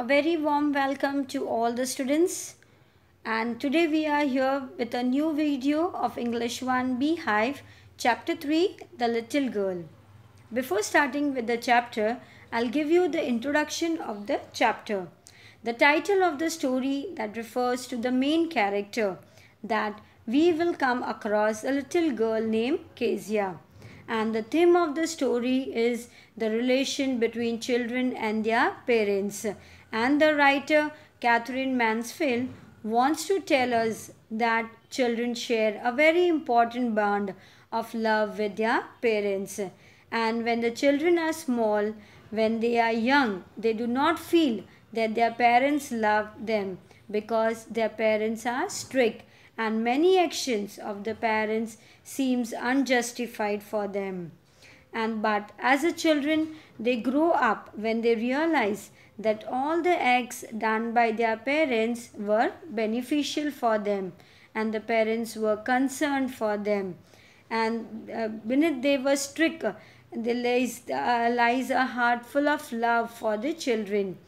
A very warm welcome to all the students. And today we are here with a new video of English 1 Beehive, Chapter 3 The Little Girl. Before starting with the chapter, I'll give you the introduction of the chapter. The title of the story that refers to the main character that we will come across a little girl named Kezia. And the theme of the story is the relation between children and their parents. And the writer Katherine Mansfield wants to tell us that children share a very important bond of love with their parents. And when the children are small, when they are young, they do not feel that their parents love them because their parents are strict and many actions of the parents seems unjustified for them and but as a children they grow up when they realize that all the acts done by their parents were beneficial for them and the parents were concerned for them. And uh, beneath they were strict. There lies, uh, lies a heart full of love for the children.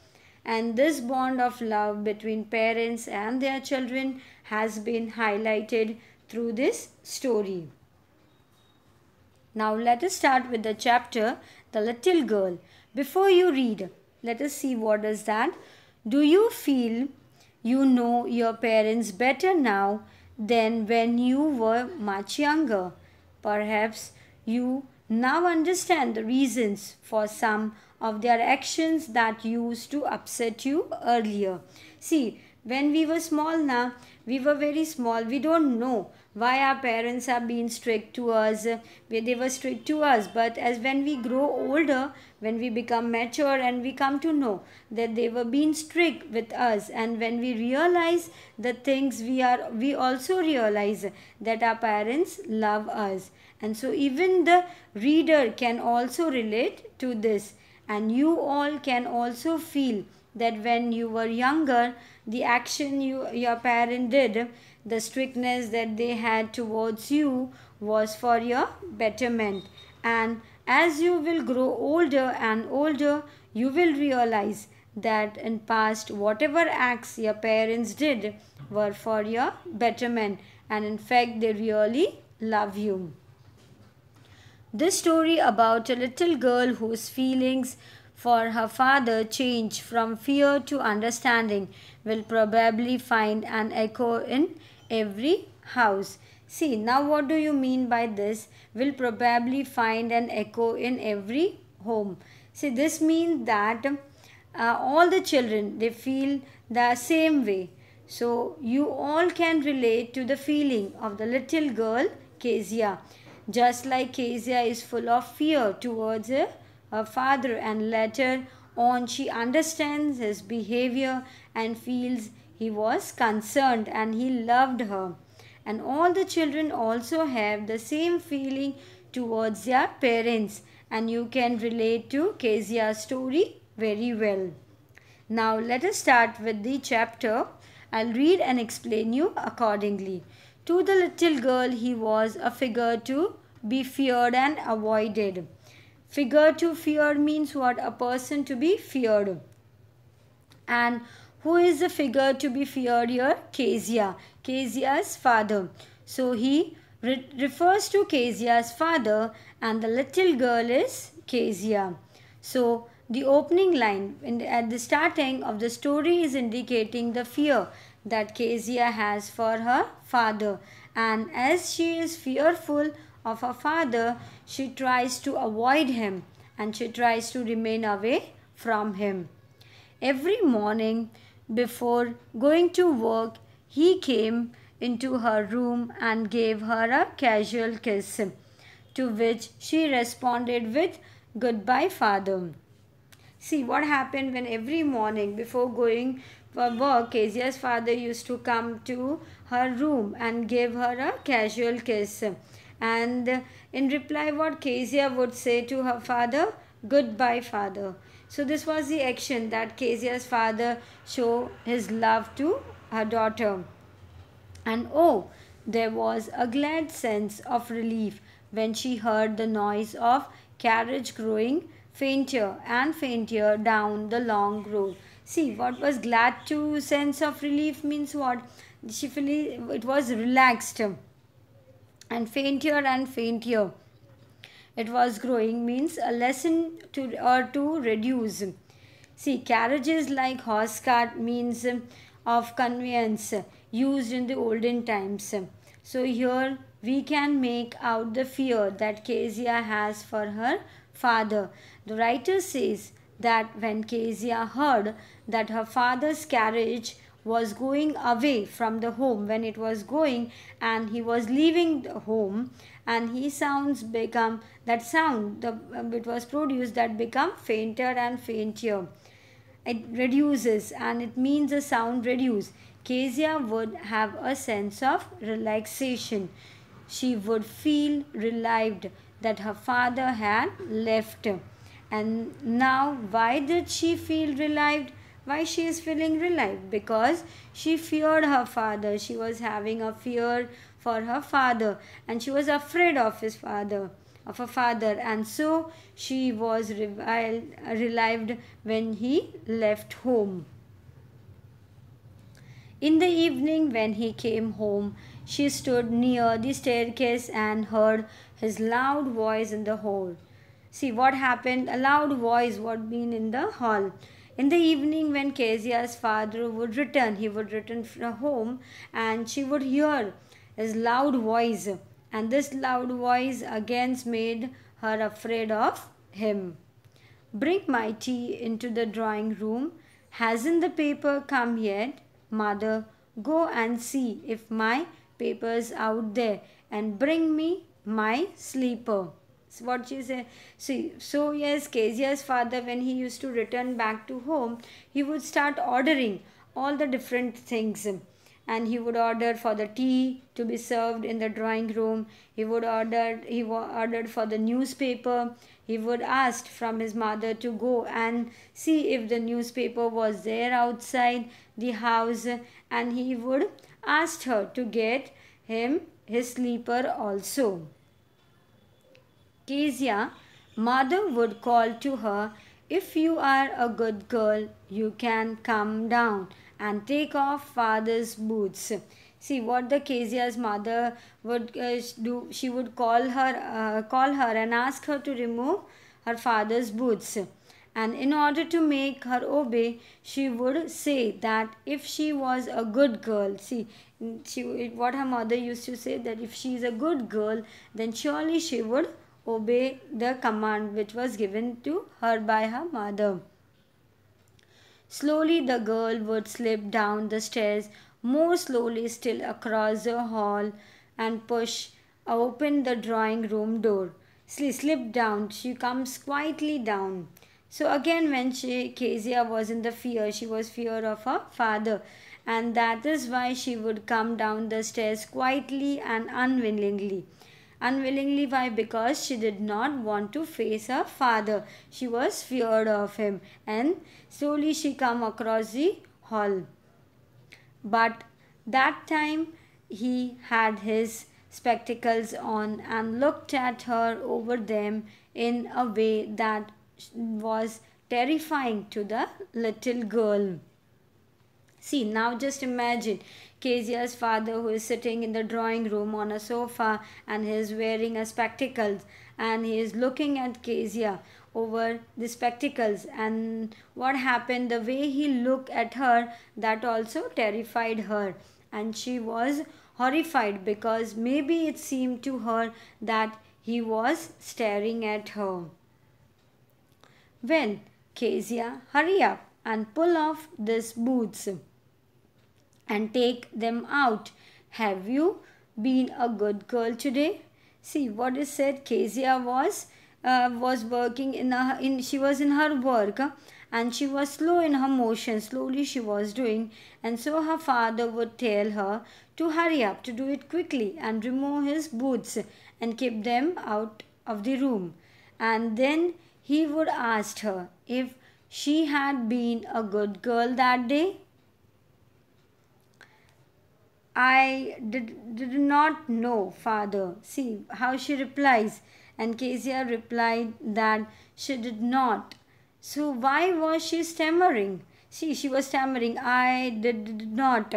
And this bond of love between parents and their children has been highlighted through this story. Now let us start with the chapter The Little Girl. Before you read, let us see what is that. Do you feel you know your parents better now than when you were much younger? Perhaps you now understand the reasons for some of their actions that used to upset you earlier. See, when we were small now, we were very small. We don't know why our parents are being strict to us. They were strict to us. But as when we grow older, when we become mature and we come to know that they were being strict with us and when we realize the things we are we also realize that our parents love us and so even the reader can also relate to this and you all can also feel that when you were younger the action you your parent did the strictness that they had towards you was for your betterment. And as you will grow older and older you will realize that in past whatever acts your parents did were for your betterment. And in fact they really love you. This story about a little girl whose feelings for her father change from fear to understanding will probably find an echo in every house. See, now what do you mean by this? Will probably find an echo in every home. See, this means that uh, all the children, they feel the same way. So, you all can relate to the feeling of the little girl, Kezia just like Kezia is full of fear towards her, her father and later on she understands his behavior and feels he was concerned and he loved her. And all the children also have the same feeling towards their parents and you can relate to Kezia's story very well. Now let us start with the chapter. I'll read and explain you accordingly. To the little girl, he was a figure to be feared and avoided. Figure to fear means what? A person to be feared. And who is the figure to be feared here? Kezia. Kezia's father. So he re refers to Kezia's father and the little girl is Kezia. So the opening line the, at the starting of the story is indicating the fear that Kezia has for her father. And as she is fearful of her father, she tries to avoid him and she tries to remain away from him. Every morning before going to work, he came into her room and gave her a casual kiss, to which she responded with, Goodbye, father. See what happened when every morning before going for work, Kezia's father used to come to her room and give her a casual kiss. And in reply, what Kezia would say to her father, Goodbye, father. So this was the action that Kezia's father show his love to her daughter. And oh, there was a glad sense of relief when she heard the noise of carriage growing fainter and fainter down the long road. See, what was glad to sense of relief means what? She feel it was relaxed and fainter and faintier It was growing means a lesson to or to reduce. See, carriages like horse cart means of conveyance used in the olden times. So here we can make out the fear that Kezia has for her father. The writer says that when Kezia heard that her father's carriage was going away from the home when it was going and he was leaving the home and he sounds become that sound the um, it was produced that become fainter and fainter it reduces and it means the sound reduce. Kezia would have a sense of relaxation. She would feel relieved that her father had left. And now why did she feel relieved why she is feeling relieved? Because she feared her father. She was having a fear for her father and she was afraid of his father of her father. And so she was reviled, relieved when he left home. In the evening when he came home she stood near the staircase and heard his loud voice in the hall. See what happened? A loud voice what been in the hall in the evening, when Kezia's father would return, he would return from home and she would hear his loud voice. And this loud voice again made her afraid of him. Bring my tea into the drawing room. Hasn't the paper come yet? Mother, go and see if my paper's out there and bring me my sleeper what she said see so yes Kezia's father when he used to return back to home he would start ordering all the different things. And he would order for the tea to be served in the drawing room. He would order he ordered for the newspaper. He would ask from his mother to go and see if the newspaper was there outside the house. And he would ask her to get him his sleeper also Kezia, mother would call to her, If you are a good girl, you can come down and take off father's boots. See what the Kezia's mother would uh, do. She would call her, uh, call her and ask her to remove her father's boots. And in order to make her obey, she would say that if she was a good girl, see, she what her mother used to say that if she is a good girl, then surely she would obey the command which was given to her by her mother. Slowly the girl would slip down the stairs, more slowly still across the hall, and push open the drawing room door. She slipped down. She comes quietly down. So again, when she Kezia was in the fear, she was fear of her father, and that is why she would come down the stairs quietly and unwillingly unwillingly. Why? Because she did not want to face her father. She was feared of him. And slowly she come across the hall. But that time he had his spectacles on and looked at her over them in a way that was terrifying to the little girl. See now just imagine Kezia's father, who is sitting in the drawing room on a sofa and he is wearing a spectacles and he is looking at Kezia over the spectacles and what happened the way he looked at her that also terrified her and she was horrified because maybe it seemed to her that he was staring at her. When Kezia, hurry up and pull off these boots and take them out. Have you been a good girl today? See what is said. Kezia was uh, was working in a, in she was in her work uh, and she was slow in her motion. Slowly she was doing, and so her father would tell her to hurry up to do it quickly and remove his boots and keep them out of the room. And then he would ask her if she had been a good girl that day I did, did not know, father. See how she replies. And Kezia replied that she did not. So why was she stammering? See, she was stammering, I did not.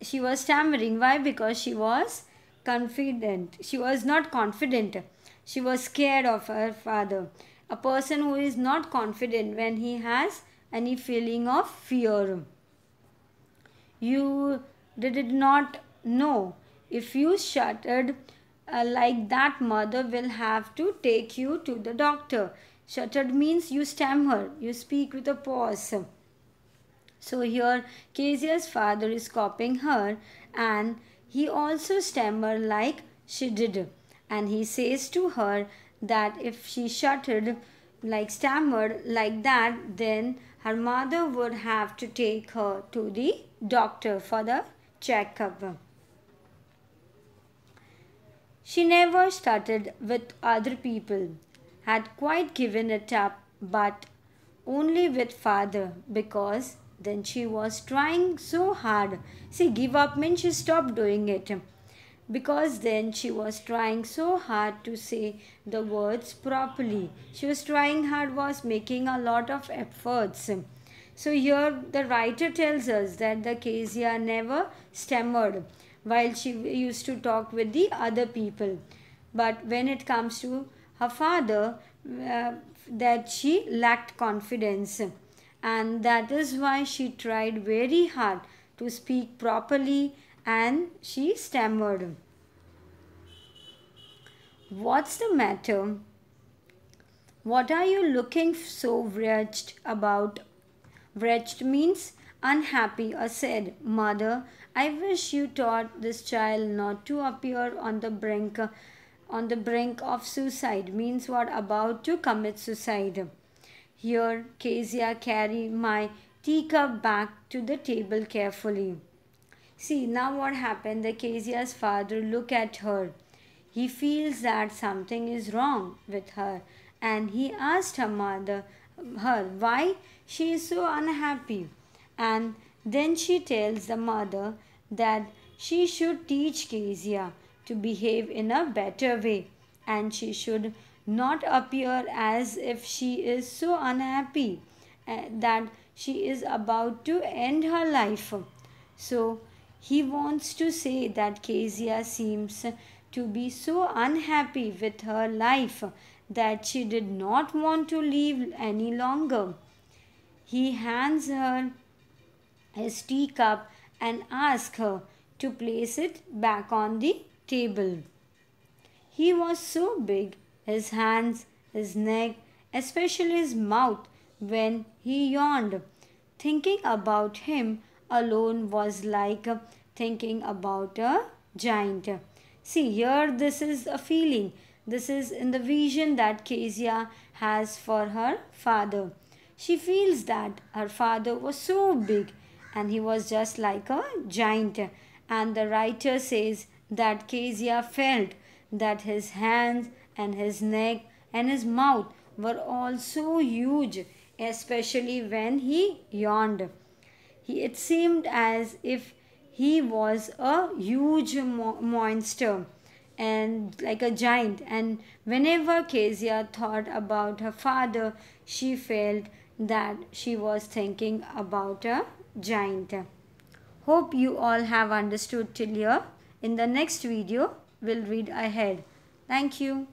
She was stammering. Why? Because she was confident. She was not confident. She was scared of her father. A person who is not confident when he has any feeling of fear. You did not know if you shuddered uh, like that, mother will have to take you to the doctor. Shuttered means you stammer, you speak with a pause. So here Kezia's father is copying her and he also stammered like she did. And he says to her that if she shuttered like stammered like that, then her mother would have to take her to the doctor for the checkup. She never started with other people, had quite given it up, but only with father because then she was trying so hard. See, give up means she stopped doing it because then she was trying so hard to say the words properly. She was trying hard, was making a lot of efforts. So here the writer tells us that the Kezia never stammered while she used to talk with the other people. But when it comes to her father, uh, that she lacked confidence. And that is why she tried very hard to speak properly and she stammered. What's the matter? What are you looking so wretched about? Wretched means unhappy or said, Mother, I wish you taught this child not to appear on the brink on the brink of suicide means what about to commit suicide. Here Kezia carry my teacup back to the table carefully. See now what happened the Kezia's father look at her. He feels that something is wrong with her and he asked her mother her why she is so unhappy and then she tells the mother that she should teach Kezia to behave in a better way and she should not appear as if she is so unhappy uh, that she is about to end her life. So he wants to say that Kezia seems to be so unhappy with her life that she did not want to live any longer. He hands her his teacup and asks her to place it back on the table. He was so big, his hands, his neck, especially his mouth, when he yawned. Thinking about him alone was like thinking about a giant. See, here this is a feeling. This is in the vision that Kezia has for her father. She feels that her father was so big and he was just like a giant. And the writer says that Kezia felt that his hands and his neck and his mouth were all so huge, especially when he yawned. He, it seemed as if he was a huge mo- monster and like a giant. And whenever Kezia thought about her father, she felt that she was thinking about a giant. Hope you all have understood till here. In the next video, we'll read ahead. Thank you.